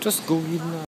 just go in lah